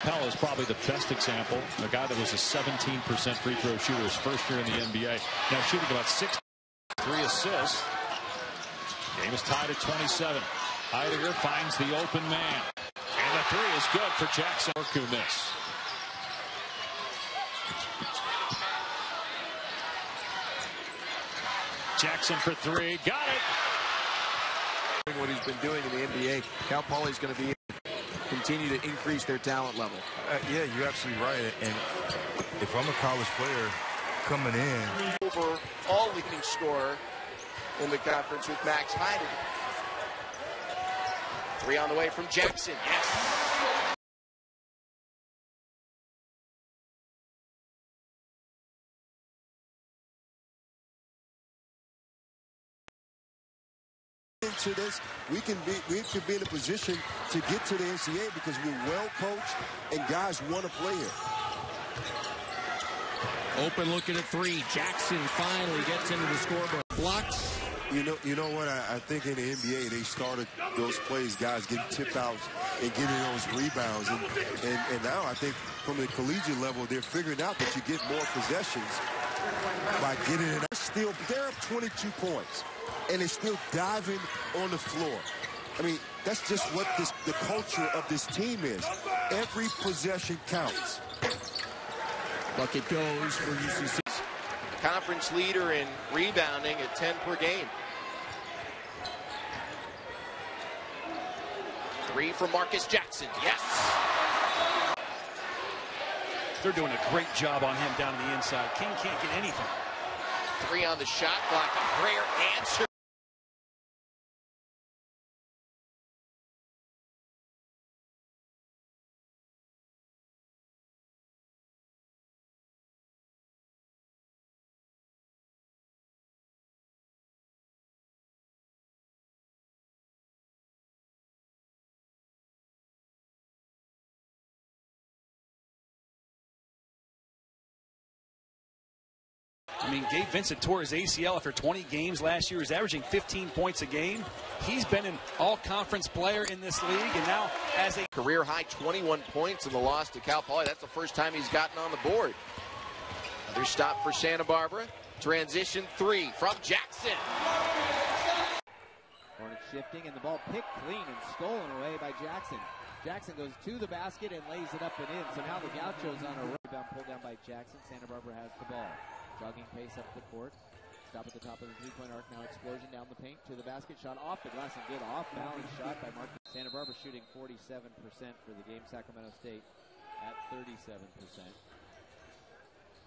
Pell is probably the best example. A guy that was a 17% free throw shooter his first year in the NBA. Now shooting about six, three assists. Game is tied at 27. Heidegger finds the open man. And the three is good for Jackson. Orku miss. Jackson for three. Got it. What he's been doing in the NBA, Cal Poly's going to be continue to increase their talent level. Uh, yeah, you're absolutely right. And if I'm a college player coming in, over all leading scorer in the conference with Max Heidegger. Three on the way from Jackson. Yes. Into this, we can be we could be in a position to get to the NCAA because we're well coached and guys want to play here. Open look at three. Jackson finally gets into the scoreboard. Blocks. You know, you know what? I, I, think in the NBA they started those plays, guys getting tip outs and getting those rebounds, and, and and now I think from the collegiate level they're figuring out that you get more possessions by getting it. Still, they're up 22 points and they're still diving on the floor. I mean, that's just what this the culture of this team is. Every possession counts. Bucket goes for UCC. Conference leader in rebounding at 10 per game. Three from Marcus Jackson. Yes. They're doing a great job on him down on the inside. King can't get anything. Three on the shot clock. Prayer answer. I mean, Gabe Vincent tore his ACL after 20 games last year. He's averaging 15 points a game. He's been an all-conference player in this league, and now as a career high 21 points in the loss to Cal Poly. That's the first time he's gotten on the board. Another stop for Santa Barbara. Transition three from Jackson. Hornets shifting, and the ball picked clean and stolen away by Jackson. Jackson goes to the basket and lays it up and in. So now the Gauchos on a rebound pulled down by Jackson. Santa Barbara has the ball. Jogging pace up the court. Stop at the top of the three-point arc. Now explosion down the paint to the basket. Shot off the glass and good off-balance shot by Mark. Santa Barbara shooting 47% for the game. Sacramento State at 37%.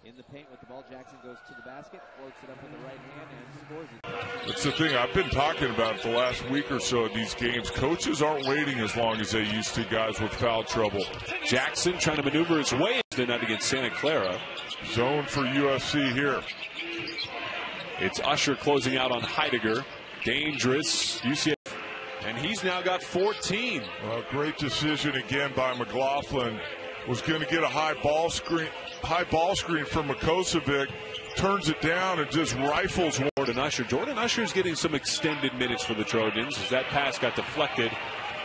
In the paint with the ball, Jackson goes to the basket, floats it up with the right hand, and scores it. That's the thing I've been talking about the last week or so of these games. Coaches aren't waiting as long as they used to, guys with foul trouble. Jackson trying to maneuver his way in not against Santa Clara. Zone for USC here. It's Usher closing out on Heidegger. Dangerous. UCF. And he's now got 14. Well, great decision again by McLaughlin. Was going to get a high ball screen, high ball screen from Rakocevic. Turns it down and just rifles Jordan Usher. Jordan Usher's getting some extended minutes for the Trojans as that pass got deflected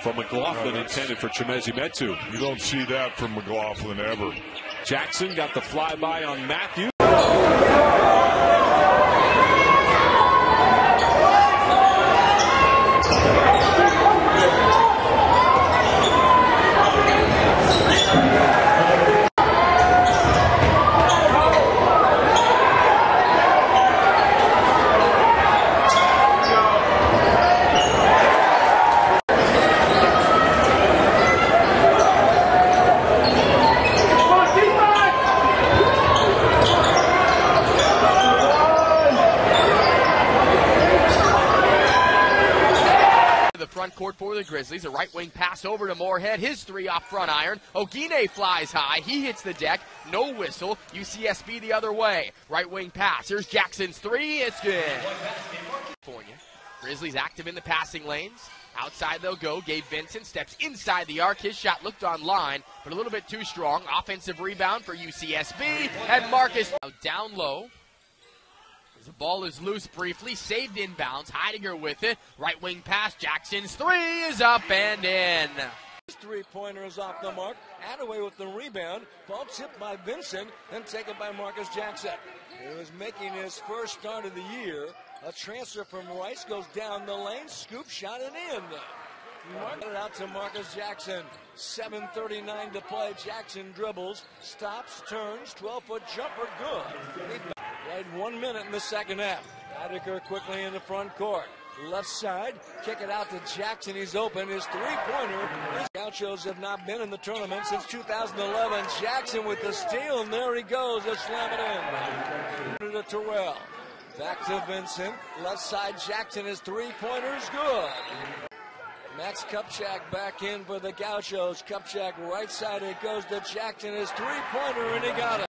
from McLaughlin no, intended for Chimezie Metu. You don't see that from McLaughlin ever. Jackson got the flyby on Matthew. front court for the Grizzlies. A right wing pass over to Moorehead. His three off front iron. Oguine flies high. He hits the deck. No whistle. UCSB the other way. Right wing pass. Here's Jackson's three. It's good. California. Grizzlies active in the passing lanes. Outside they'll go. Gabe Vincent steps inside the arc. His shot looked on line, but a little bit too strong. Offensive rebound for UCSB. And Marcus down low. The ball is loose briefly, saved inbounds. Heidegger with it. Right wing pass. Jackson's three is up and in. three-pointer is off the mark. Attaway with the rebound. Ball tipped by Vincent and taken by Marcus Jackson. He was making his first start of the year. A transfer from Rice goes down the lane, scoop shot and in. Mark it out to Marcus Jackson. 7.39 to play. Jackson dribbles, stops, turns, 12 foot jumper, good. Played one minute in the second half. Attiker quickly in the front court. Left side, kick it out to Jackson. He's open. His three pointer. His Gauchos have not been in the tournament since 2011. Jackson with the steal, and there he goes. A slam it in. To Terrell. Back to Vincent. Left side, Jackson. His three pointers good. Max Kupchak back in for the Gauchos. Kupchak right side. It goes to Jackson. His three pointer, and he got it.